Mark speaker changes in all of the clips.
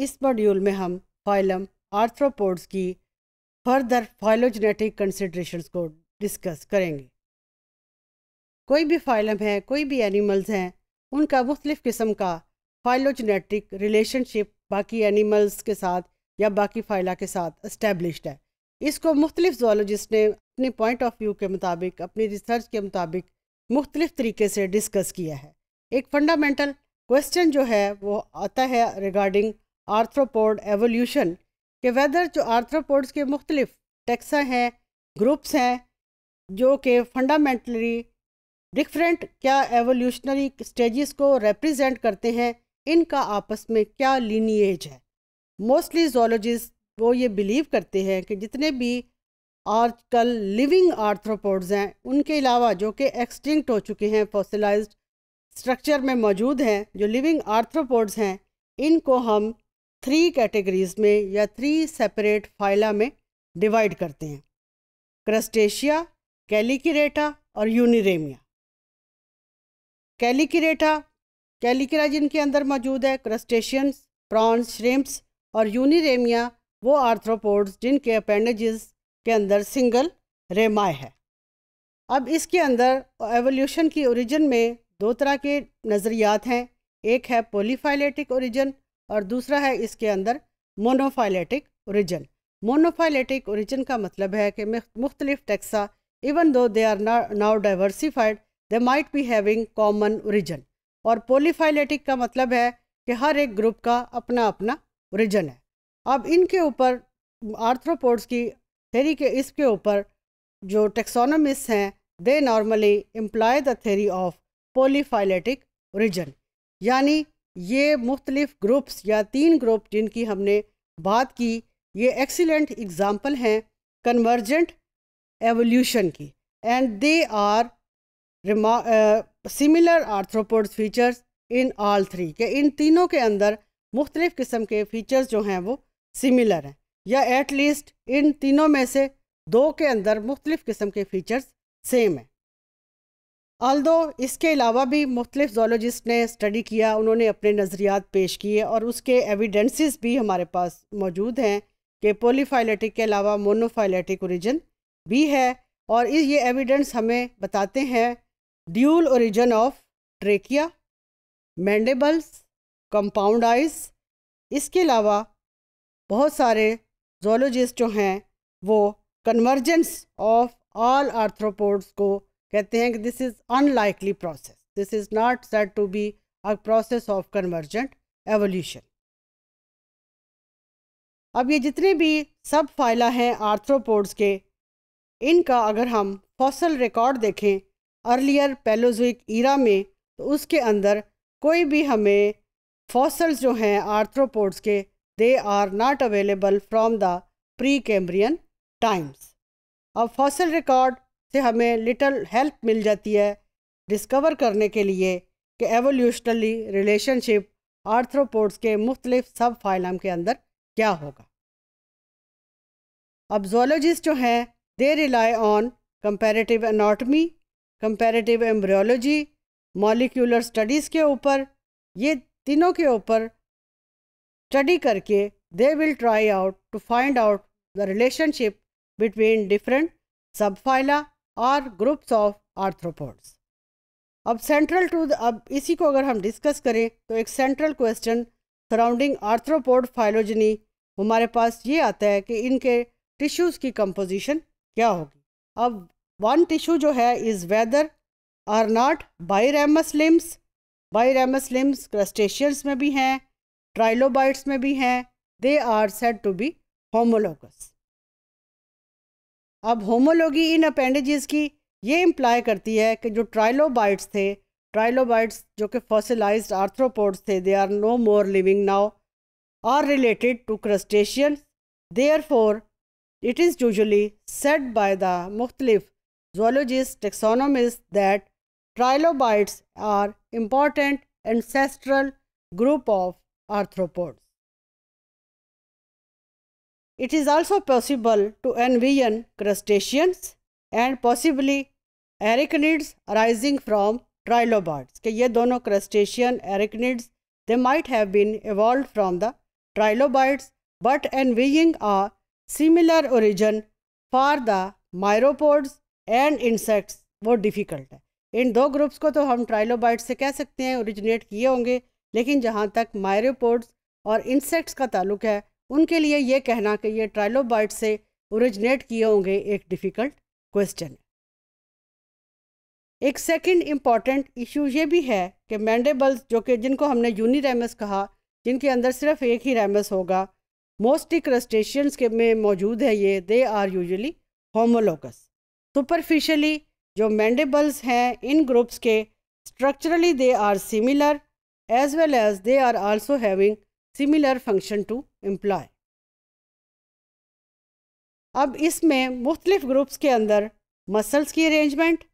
Speaker 1: इस मॉड्यूल में हम फाइलम आर्थ्रोपोड्स की फर्दर फाइलोजेनेटिक कंसिड्रेशंस को डिस्कस करेंगे। कोई भी फाइलम है, कोई भी एनिमल्स हैं, उनका मुख्तलिफ़ किस्म का फाइलोजेनेटिक रिलेशनशिप बाकी एनिमल्स के साथ या बाकी फाइला के साथ इस्टेब्लिश्ड है। इसको मुख्तलिफ़ जोलॉजिस्ट ने अपने पॉइंट ऑफ़ व्यू के मुताबिक, अपनी रिसर्च के मुताबिक मुख्तलिफ़ तरीके से डिस्कस किया है। एक फंडामेंटल क्वेश्चन जो है, वो आता है रिगार्डिंग आर्थ्रोपोड एवोल्यूशन कि वेदर जो आर्थ्रोपोड्स के मुख्तलिफ़ टेक्सा हैं, ग्रुप्स हैं, जो कि फंडामेंटली डिफरेंट क्या एवोल्यूशनरी स्टेजेस को रिप्रेजेंट करते हैं, इनका आपस में क्या लीनिएज है? मोस्टली जोलॉजिस्ट वो ये बिलीव करते हैं कि जितने भी आजकल लिविंग आर्थ्रोपोड्स हैं, उनके अलावा जो कि एक्सटिंक्ट हो चुके हैं, फॉसिलाइज्ड स्ट्रक्चर में मौजूद हैं, जो लिविंग आर्थ्रोपोड्स हैं, इनको हम थ्री कैटेगरीज में या थ्री सेपरेट फाइला में डिवाइड करते हैं। क्रस्टेशिया कैलिकिरेटा और यूनिरेमिया कैलिकिरेटा कैलिकिरा जिनके अंदर मौजूद है क्रस्टेशियंस प्रॉन्स श्रिम्प्स और यूनिरेमिया वो आर्थ्रोपोड्स जिनके अपेंडेजेस के अंदर सिंगल रेमाय है। अब इसके अंदर एवोल्यूशन की ओरिजिन में दो तरह के नज़रियात हैं। एक है पोलीफाइलेटिक ओरिजिन और दूसरा है इसके अंदर मोनोफाइलेटिक ओरिजिन मोनोफाइलेटिक ओरिजिन का मतलब है कि मुख्तलिफ़ taxa even though they are now diversified they might be having common origin और पोलीफाइलेटिक का मतलब है कि हर एक ग्रुप का अपना अपना ओरिजिन है. अब इनके ऊपर आर्थ्रोपोड्स की थेरी के, इसके ऊपर जो टेक्सोनमिस्ट हैं they normally employ the theory of polyphyletic origin यानी ये मुख्तलिफ़ ग्रुप्स या तीन ग्रुप जिनकी हमने बात की, ये एक्सीलेंट एग्ज़ाम्पल हैं कन्वर्जेंट एवोल्यूशन की। And they are similar arthropods features in all three के। इन तीनों के अंदर मुख्तलिफ़ किस्म के फ़ीचर्स जो हैं वो सिमिलर हैं। या एट लीस्ट इन तीनों में से दो के अंदर मुख्तलिफ़ किस्म के फ़ीचर्स सेम हैं। आल्दो, इसके अलावा भी मुख्तलिफ़ जोलॉजिस्ट ने स्टडी किया, उन्होंने अपने नज़रियात पेश किए और उसके एविडेंसेस भी हमारे पास मौजूद हैं कि पोलीफाइलेटिक के अलावा मोनोफाइलेटिक ओरिजिन भी है और ये एविडेंस हमें बताते हैं dual origin of trachea mandibles compound eyes इसके अलावा बहुत सारे जोलॉजिस्ट जो हैं वो कन्वर्जेंस ऑफ़ ऑल आर्थ्रोपोड्स को कहते हैं कि this is unlikely process this is not set to be a process of convergent evolution अब ये जितने भी सब फाइला हैं आर्थ्रोपोड्स के, इनका अगर हम फॉसल रिकॉर्ड देखें अर्लियर पेलोजिक ईरा में तो उसके अंदर कोई भी हमें फॉसल्स जो हैं आर्थ्रोपोड्स के they are not available from the Precambrian times अब फॉसल रिकॉर्ड से हमें लिटल हेल्प मिल जाती है डिस्कवर करने के लिए कि एवोल्यूशनली रिलेशनशिप आर्थ्रोपोड्स के मुख्तलिफ़ सब फाइलम के अंदर क्या होगा। अब जोलॉजिस्ट जो हैं they rely on comparative anatomy comparative embryology molecular studies के ऊपर, ये तीनों के ऊपर स्टडी करके they will try out to find out the relationship between different subphyla और ग्रुप्स ऑफ़ आर्थ्रोपोड्स। अब सेंट्रल टू अब इसी को अगर हम डिस्कस करें तो एक central question surrounding arthropod phylogeny हमारे पास ये आता है कि इनके टिश्यूज़ की कंपोजिशन क्या होगी। अब वन टिश्यू जो है is whether or not biramous limbs biramous limbs crustaceans में भी हैं ट्राइलोबाइट्स में भी हैं they are said to be homologous अब होमोलोगी इन अपेंडेजेस की ये इम्प्लाई करती है कि जो ट्राइलोबाइट्स थे ट्राइलोबाइट्स जो कि फॉसिलाइज्ड आर्थ्रोपोड्स थे they are no more living now are related to crustacean therefore it is usually said by the मुख्तलिफ़ zoologists taxonomists that trilobites are important ancestral group of arthropods. It is also possible to envision crustaceans and possibly arachnids arising from trilobites. कि ये दोनों crustacean arachnids they might have been evolved from the trilobites but envying a similar origin for the myropods and insects वो difficult है इन दो groups को तो हम ट्राइलोबाइट से कह सकते हैं ओरिजिनेट किए होंगे लेकिन जहाँ तक मायरोपोड्स और इंसेक्ट्स का ताल्लुक है उनके लिए ये कहना कि ये ट्राइलोबाइट से ओरिजिनेट किए होंगे एक डिफ़िकल्ट क्वेश्चन एक सेकंड इंपॉर्टेंट इशू ये भी है कि मैंडेबल्स जो कि जिनको हमने यूनी रेमस कहा, जिनके अंदर सिर्फ़ एक ही रेमस होगा मोस्टली क्रस्टेशियंस के में मौजूद है ये they are usually homologous superficially जो मैंडेबल्स हैं, इन ग्रुप्स के structurally they are similar as well as they are also having similar function to employ अब इसमें मुख्तलिफ़ ग्रुप्स के अंदर मसल्स की अरेंजमेंट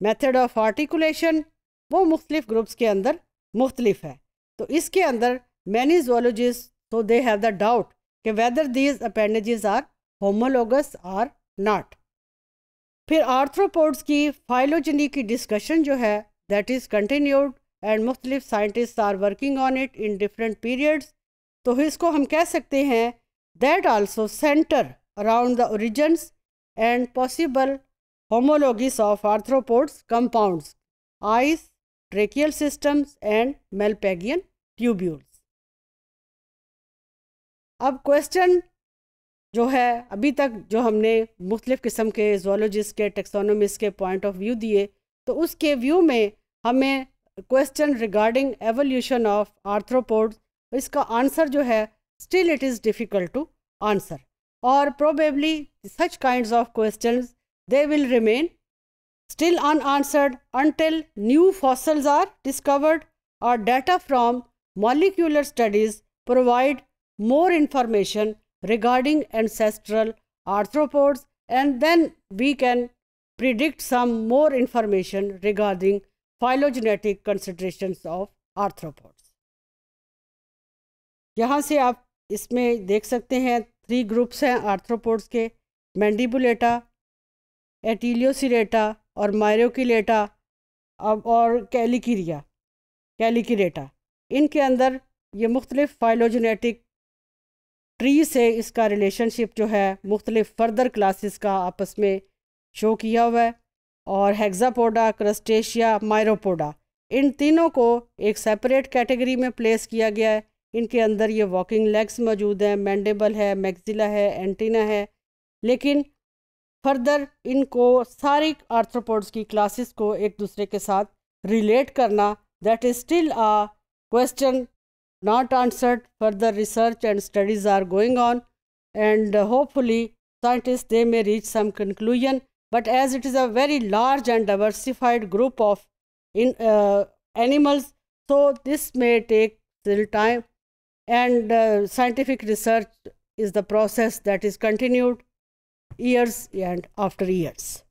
Speaker 1: मेथड ऑफ़ आर्टिकुलेशन वो मुख्तलिफ़ ग्रुप्स के अंदर मुख्तलिफ़ है। तो इसके अंदर मैनी जोलॉजिस्ट तो दे हैव द डाउट कि whether these appendages are homologous or not फिर आर्थ्रोपोड्स की फाइलोजनी की डिस्कशन जो है दैट इज़ कंटिन्यूड एंड मुख्तलिफ़ scientist are working on it in different periods तो इसको हम कह सकते हैं that also centre around the origins and possible homologies of arthropods compounds, eyes tracheal systems and Malpighian tubules. अब क्वेश्चन जो है अभी तक जो हमने मुख्तलिफ़ किस्म के जोलॉजिस्ट के टेक्सोनोमिस्ट के पॉइंट ऑफ़ व्यू दिए तो उसके व्यू में हमें question regarding evolution of arthropods इसका आंसर जो है still it is difficult to answer और probably such kinds of questions they will remain still unanswered until new fossils are discovered or data from molecular studies provide more information regarding ancestral arthropods and then we can predict some more information regarding phylogenetic considerations of arthropods. यहाँ से आप इसमें देख सकते हैं three groups हैं arthropods के मैंडिबुलेटा एटीलियोसिरेटा और मायरोकिलेटा अब और कैलिकीरिया कैलिकीरेटा इनके अंदर ये मुख्तलिफ़ फाइलोजेनेटिक ट्री से इसका रिलेशनशिप जो है, मुख्तलिफ़ फर्दर क्लासेस का आपस में शो किया हुआ है और हेक्सापोडा क्रस्टेशिया मायरोपोडा इन तीनों को एक सेपरेट कैटेगरी में प्लेस किया गया है। इनके अंदर ये वॉकिंग लेग्स मौजूद हैं मैंडेबल है मैगजिला है एंटीना है। लेकिन फर्दर इनको सारी आर्थ्रोपोड्स की क्लासेस को एक दूसरे के साथ रिलेट करना that is still a question not answered further research and studies are going on and hopefully scientist they may reach some conclusion but as it is a very large and diversified group of in animals so this may take time and uh, scientific research is the process that is continued years and after years.